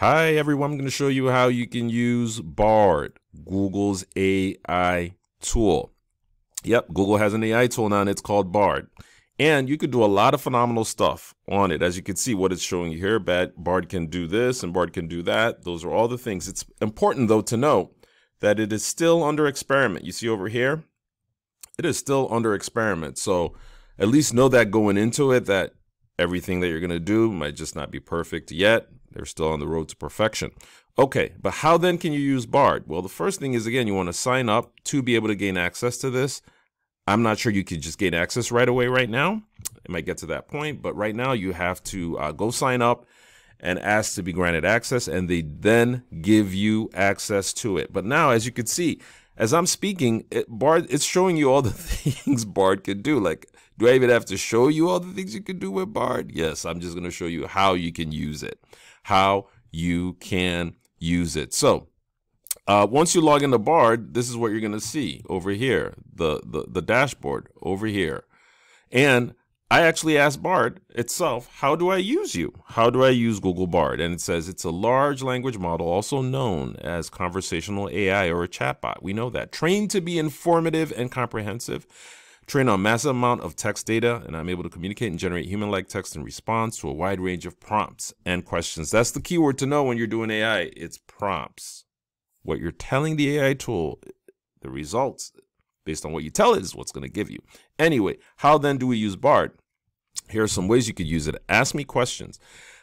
Hi everyone, I'm going to show you how you can use Bard, Google's AI tool. Yep, Google has an AI tool now and it's called Bard. And you could do a lot of phenomenal stuff on it. As you can see what it's showing you here, Bard can do this and Bard can do that. Those are all the things. It's important though to note that it is still under experiment. You see over here, it is still under experiment. So at least know that going into it that everything that you're going to do might just not be perfect yet. They're still on the road to perfection. Okay, but how then can you use Bard? Well, the first thing is, again, you want to sign up to be able to gain access to this. I'm not sure you could just gain access right away right now. It might get to that point, but right now you have to uh, go sign up and ask to be granted access, and they then give you access to it. But now, as you can see, as I'm speaking, it, Bard, it's showing you all the things Bard can do. Like, do I even have to show you all the things you can do with Bard? Yes, I'm just going to show you how you can use it how you can use it. So uh, once you log into Bard, this is what you're going to see over here, the, the, the dashboard over here. And I actually asked Bard itself, how do I use you? How do I use Google Bard? And it says it's a large language model, also known as conversational AI or a chatbot. We know that. Trained to be informative and comprehensive train on massive amount of text data, and I'm able to communicate and generate human-like text in response to a wide range of prompts and questions. That's the keyword to know when you're doing AI. It's prompts. What you're telling the AI tool, the results based on what you tell it is what's going to give you. Anyway, how then do we use Bard? Here are some ways you could use it. Ask me questions.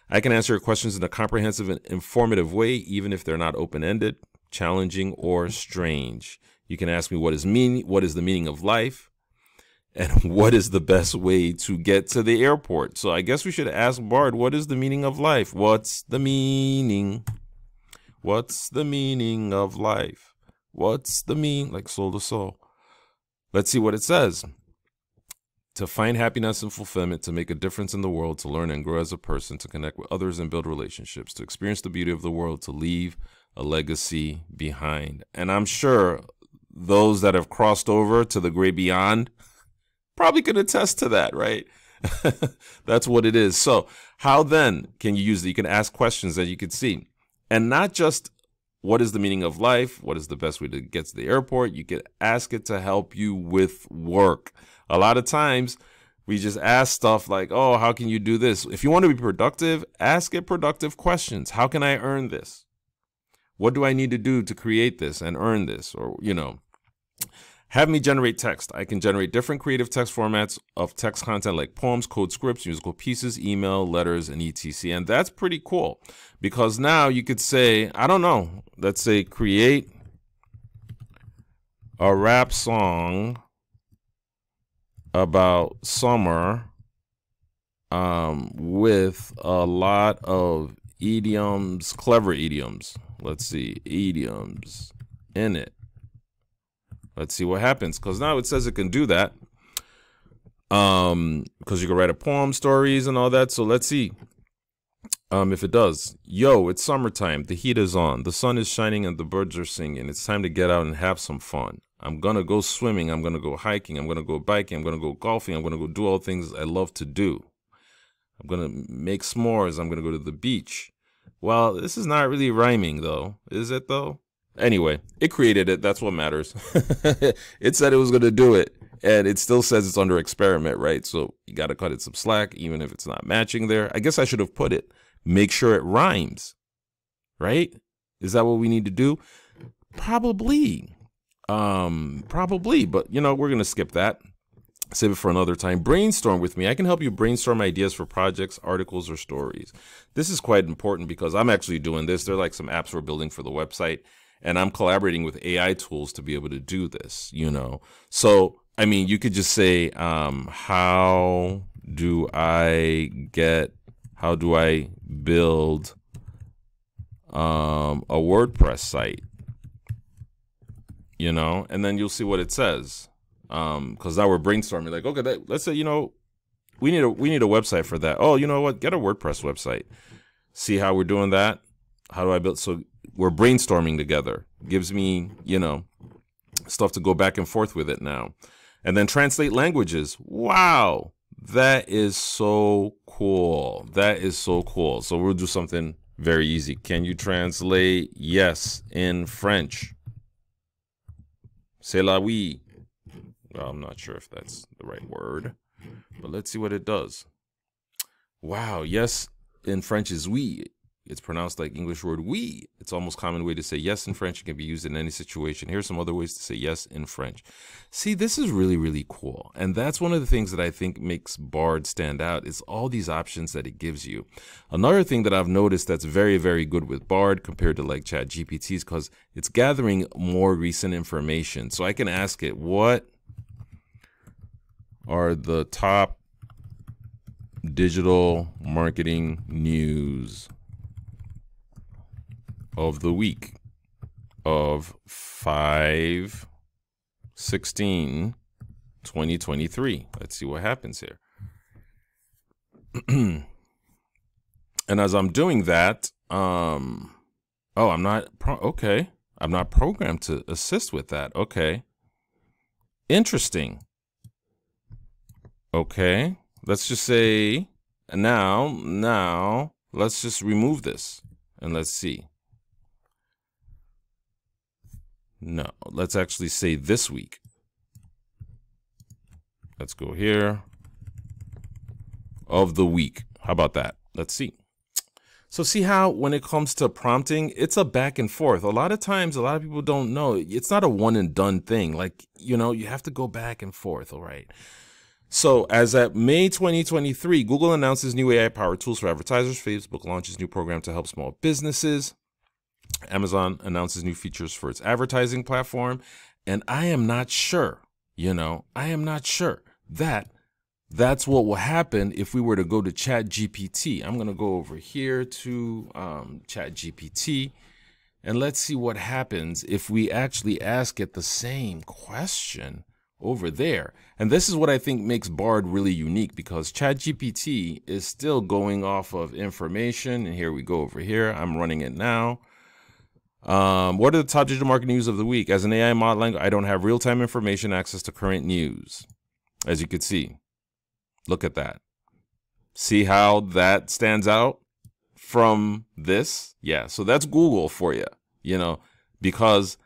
I can answer your questions in a comprehensive and informative way, even if they're not open-ended, challenging, or strange. You can ask me what is mean, what is the meaning of life? And what is the best way to get to the airport. So I guess we should ask Bard, what is the meaning of life? What's the meaning? What's the meaning of life? What's the mean like soul to soul? Let's see what it says. To find happiness and fulfillment, to make a difference in the world, to learn and grow as a person, to connect with others and build relationships, to experience the beauty of the world, to leave a legacy behind. And I'm sure those that have crossed over to the great beyond probably can attest to that, right? That's what it is. So, how then can you use it? You can ask questions that you can see, and not just what is the meaning of life? What is the best way to get to the airport? You can ask it to help you with work. A lot of times, we just ask stuff like, oh, how can you do this? If you want to be productive, ask it productive questions. How can I earn this? What do I need to do to create this and earn this? Or, you know, have me generate text. I can generate different creative text formats of text content like poems, code scripts, musical pieces, email, letters, and etc. And that's pretty cool because now you could say, I don't know, let's say create a rap song about summer um, with a lot of idioms, clever idioms. Let's see, idioms in it. Let's see what happens. Because now it says it can do that. Um, because you can write a poem, stories, and all that. So let's see. Um, if it does. Yo, it's summertime. The heat is on. The sun is shining and the birds are singing. It's time to get out and have some fun. I'm gonna go swimming. I'm gonna go hiking. I'm gonna go biking. I'm gonna go golfing. I'm gonna go do all things I love to do. I'm gonna make s'mores. I'm gonna go to the beach. Well, this is not really rhyming though, is it though? Anyway, it created it. That's what matters. it said it was going to do it, and it still says it's under experiment, right? So you got to cut it some slack, even if it's not matching there. I guess I should have put it. Make sure it rhymes, right? Is that what we need to do? Probably. Um, probably, but you know, we're going to skip that. Save it for another time. Brainstorm with me. I can help you brainstorm ideas for projects, articles, or stories. This is quite important because I'm actually doing this. They're like some apps we're building for the website and I'm collaborating with AI tools to be able to do this, you know. So, I mean, you could just say, um, how do I get, how do I build um, a WordPress site? You know, and then you'll see what it says. Um, cause now we're brainstorming like, okay, that, let's say, you know, we need a, we need a website for that. Oh, you know what? Get a WordPress website. See how we're doing that? How do I build? So we're brainstorming together. Gives me, you know, stuff to go back and forth with it now. And then translate languages. Wow. That is so cool. That is so cool. So we'll do something Very easy. Can you translate yes in French? C'est la oui. Well, I'm not sure if that's the right word, but let's see what it does. Wow, yes in French is oui. It's pronounced like English word we. It's almost common way to say yes in French. It can be used in any situation. Here's some other ways to say yes in French. See, this is really, really cool. And that's one of the things that I think makes Bard stand out is all these options that it gives you. Another thing that I've noticed that's very, very good with Bard compared to like Chat GPTs because it's gathering more recent information. So I can ask it, what are the top digital marketing news of the week of 5 16 2023. Let's see what happens here. and as I'm doing that, um, oh, I'm not, okay. I'm not programmed to assist with that. Okay. Interesting. Okay. Let's just say now, now, let's just remove this and let's see. No, let's actually say this week. Let's go here. Of the week. How about that? Let's see. So see how when it comes to prompting, it's a back and forth. A lot of times, a lot of people don't know. It's not a one and done thing. Like, you know, you have to go back and forth, all right? So, as at May 2023, Google announces new AI powered tools for advertisers. Facebook launches new program to help small businesses. Amazon announces new features for its advertising platform. And I am not sure, you know, I am not sure that that's what will happen if we were to go to Chat GPT. I'm going to go over here to um, Chat GPT and let's see what happens if we actually ask it the same question over there. And this is what I think makes Bard really unique because ChatGPT is still going off of information. And here we go over here. I'm running it now. Um, what are the top digital marketing news of the week? As an AI modeling, I don't have real time information access to current news. As you can see, look at that. See how that stands out from this? Yeah, so that's Google for you, you know, because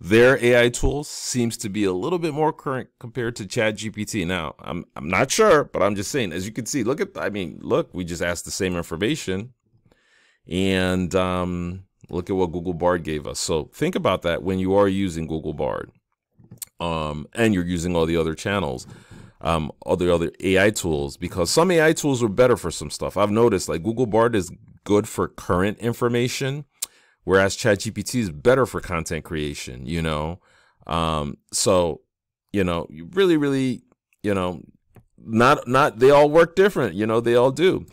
their AI tool seems to be a little bit more current compared to Chat GPT. Now, I'm I'm not sure, but I'm just saying, as you can see, look at I mean, look, we just asked the same information. And um Look at what Google Bard gave us. So think about that when you are using Google Bard, um, and you're using all the other channels, um, all the other AI tools, because some AI tools are better for some stuff. I've noticed like Google Bard is good for current information, whereas ChatGPT is better for content creation. You know, um, so you know, you really, really, you know, not not they all work different. You know, they all do.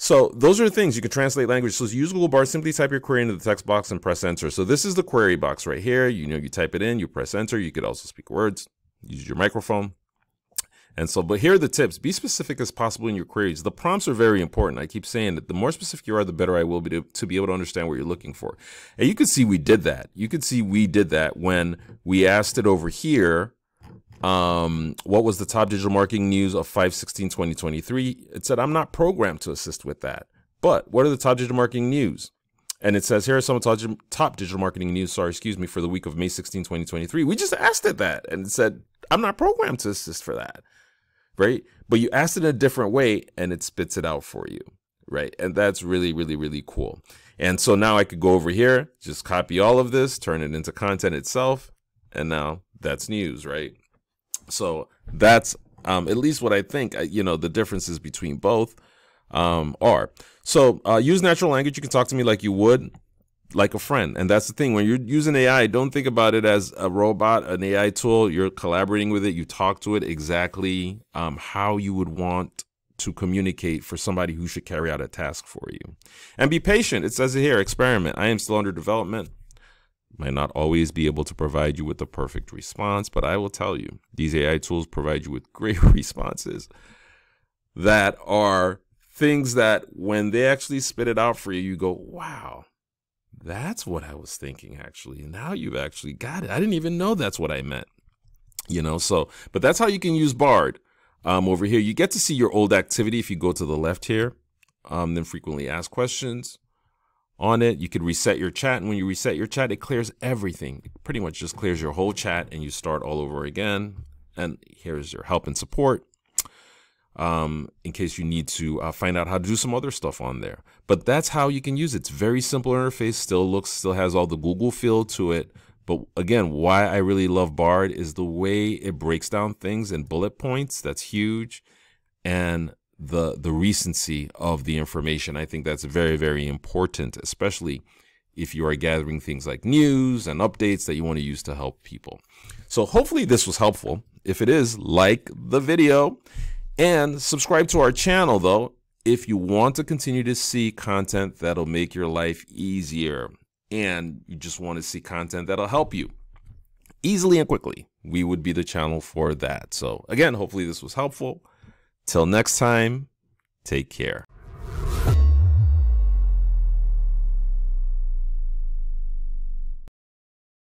So those are the things you can translate language. So use Google Bard, simply type your query into the text box and press enter. So this is the query box right here. You know, you type it in, you press enter. You could also speak words, use your microphone. And so, but here are the tips. Be specific as possible in your queries. The prompts are very important. I keep saying that the more specific you are, the better I will be to, to be able to understand what you're looking for. And you can see we did that. You can see we did that when we asked it over here um, what was the top digital marketing news of 516 2023? It said, I'm not programmed to assist with that. But what are the top digital marketing news? And it says, here are some top digital marketing news, sorry, excuse me, for the week of May 16, 2023. We just asked it that and it said, I'm not programmed to assist for that. Right. But you asked it in a different way and it spits it out for you. Right. And that's really, really, really cool. And so now I could go over here, just copy all of this, turn it into content itself. And now that's news, right? So that's um, at least what I think. Uh, you know, the differences between both um, are. So uh, use natural language. You can talk to me like you would like a friend. And that's the thing. When you're using AI, don't think about it as a robot, an AI tool. You're collaborating with it. You talk to it exactly um, how you would want to communicate for somebody who should carry out a task for you. And be patient. It says it here, experiment. I am still under development might not always be able to provide you with the perfect response, but I will tell you, these AI tools provide you with great responses that are things that when they actually spit it out for you, you go, wow, that's what I was thinking actually. And now you've actually got it. I didn't even know that's what I meant. You know, so, but that's how you can use Bard. Um, over here, you get to see your old activity if you go to the left here, um, then frequently asked questions. On it. You could reset your chat, and when you reset your chat, it clears everything. It pretty much just clears your whole chat, and you start all over again. And here's your help and support um, in case you need to uh, find out how to do some other stuff on there. But that's how you can use it. It's very simple interface. Still looks, still has all the Google feel to it. But again, why I really love Bard is the way it breaks down things in bullet points. That's huge, and the the recency of the information. I think that's very very important, especially if you are gathering things like news and updates that you want to use to help people. So hopefully this was helpful. If it is, like the video and subscribe to our channel though if you want to continue to see content that'll make your life easier and you just want to see content that'll help you easily and quickly. We would be the channel for that. So again, hopefully this was helpful. Till next time, take care.